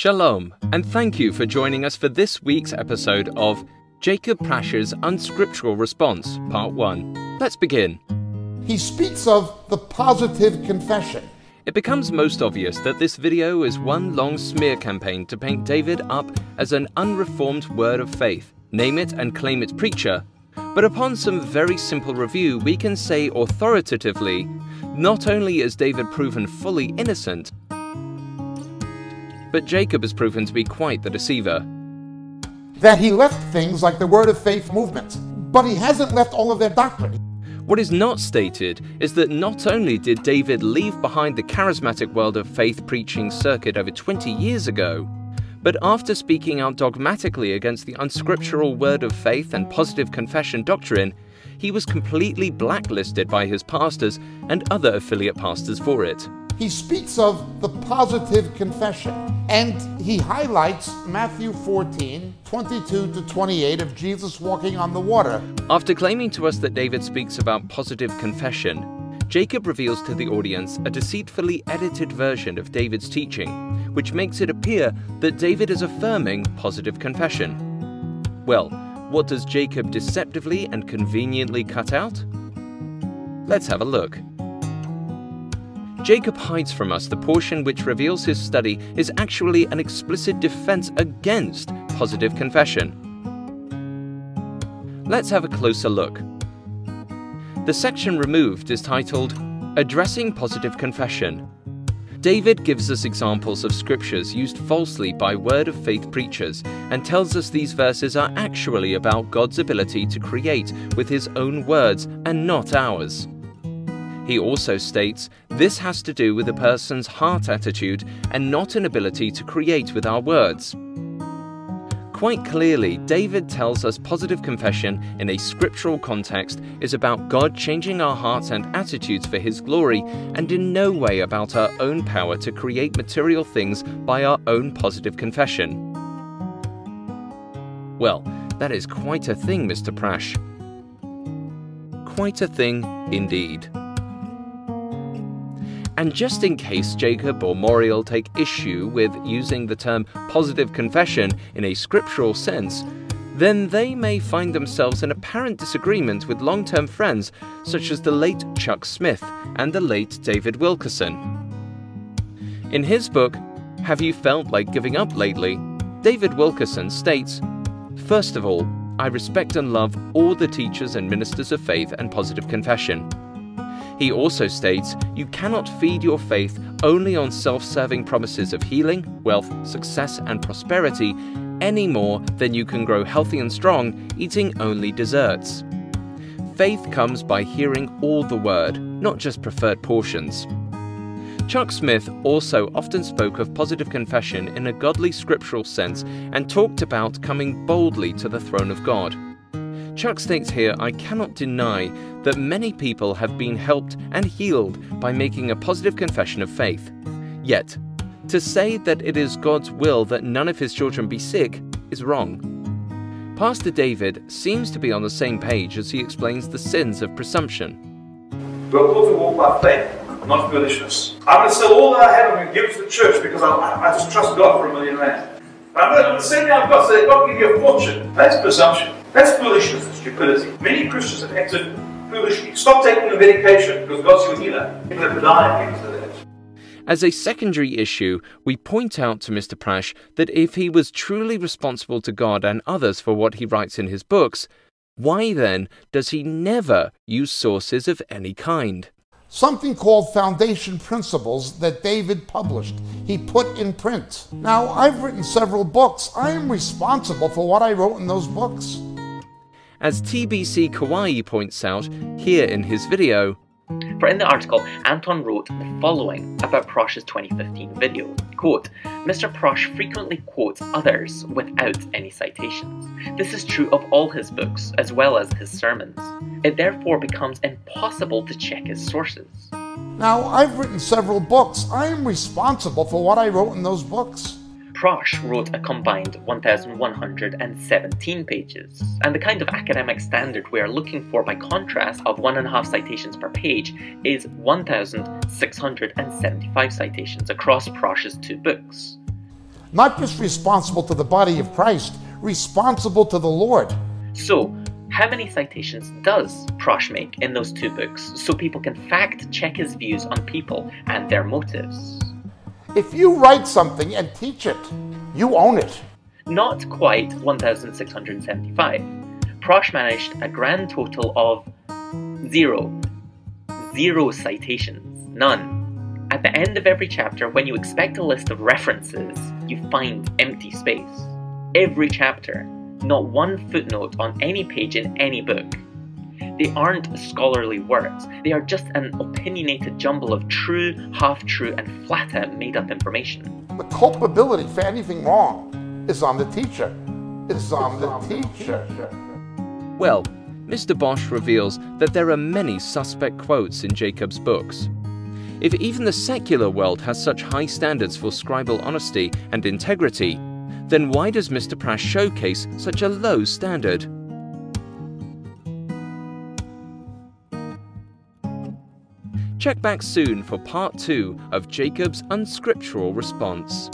Shalom, and thank you for joining us for this week's episode of Jacob Prasch's Unscriptural Response, Part 1. Let's begin. He speaks of the positive confession. It becomes most obvious that this video is one long smear campaign to paint David up as an unreformed word of faith, name it and claim it preacher. But upon some very simple review, we can say authoritatively not only is David proven fully innocent, but Jacob has proven to be quite the deceiver. That he left things like the Word of Faith movement, but he hasn't left all of their doctrine. What is not stated is that not only did David leave behind the charismatic word of faith preaching circuit over 20 years ago, but after speaking out dogmatically against the unscriptural word of faith and positive confession doctrine, he was completely blacklisted by his pastors and other affiliate pastors for it. He speaks of the positive confession, and he highlights Matthew 14, 22 to 28 of Jesus walking on the water. After claiming to us that David speaks about positive confession, Jacob reveals to the audience a deceitfully edited version of David's teaching, which makes it appear that David is affirming positive confession. Well, what does Jacob deceptively and conveniently cut out? Let's have a look. Jacob hides from us the portion which reveals his study is actually an explicit defense against positive confession. Let's have a closer look. The section removed is titled Addressing Positive Confession. David gives us examples of scriptures used falsely by word of faith preachers and tells us these verses are actually about God's ability to create with his own words and not ours. He also states this has to do with a person's heart attitude and not an ability to create with our words. Quite clearly, David tells us positive confession in a scriptural context is about God changing our hearts and attitudes for His glory, and in no way about our own power to create material things by our own positive confession. Well, that is quite a thing, Mr. Prasch. Quite a thing indeed. And just in case Jacob or Moriel take issue with using the term positive confession in a scriptural sense, then they may find themselves in apparent disagreement with long term friends such as the late Chuck Smith and the late David Wilkerson. In his book, Have You Felt Like Giving Up Lately? David Wilkerson states First of all, I respect and love all the teachers and ministers of faith and positive confession. He also states you cannot feed your faith only on self serving promises of healing, wealth, success, and prosperity any more than you can grow healthy and strong eating only desserts. Faith comes by hearing all the word, not just preferred portions. Chuck Smith also often spoke of positive confession in a godly scriptural sense and talked about coming boldly to the throne of God. Chuck states here I cannot deny that many people have been helped and healed by making a positive confession of faith. Yet, to say that it is God's will that none of his children be sick is wrong. Pastor David seems to be on the same page as he explains the sins of presumption. We're called to walk by faith, not foolishness. I'm going to sell all that I have and give it to the church because I, I just trust God for a million rand. I'm going to send out God so that God give you a fortune. That's presumption. That's foolishness and stupidity. Many Christians have acted foolishly. Stop taking the medication because God's your healer. People have died because of that. As a secondary issue, we point out to Mr. Prasch that if he was truly responsible to God and others for what he writes in his books, why then does he never use sources of any kind? Something called Foundation Principles that David published, he put in print. Now, I've written several books. I am responsible for what I wrote in those books. As TBCkawaii points out here in his video, for in the article, Anton wrote the following about Prasch's 2015 video. Quote, Mr. Prasch frequently quotes others without any citations. This is true of all his books, as well as his sermons. It therefore becomes impossible to check his sources. Now, I've written several books. I am responsible for what I wrote in those books. Prasch wrote a combined 1,117 pages, and the kind of academic standard we are looking for by contrast of one and a half citations per page is 1,675 citations across Prasch's two books. Not just responsible to the body of Christ, responsible to the Lord. So, how many citations does Prasch make in those two books so people can fact check his views on people and their motives? If you write something and teach it, you own it. Not quite 1,675. Prasch managed a grand total of zero. Zero citations. None. At the end of every chapter, when you expect a list of references, you find empty space. Every chapter, not one footnote on any page in any book. They aren't scholarly works, they are just an opinionated jumble of true, half true, and flat out made up information. The culpability for anything wrong is on the teacher. It's on the teacher. Well, Mr. Bosch reveals that there are many suspect quotes in Jacob's books. If even the secular world has such high standards for scribal honesty and integrity, then why does Mr. Prasch showcase such a low standard? Check back soon for part 2 of Jacob's unscriptural response.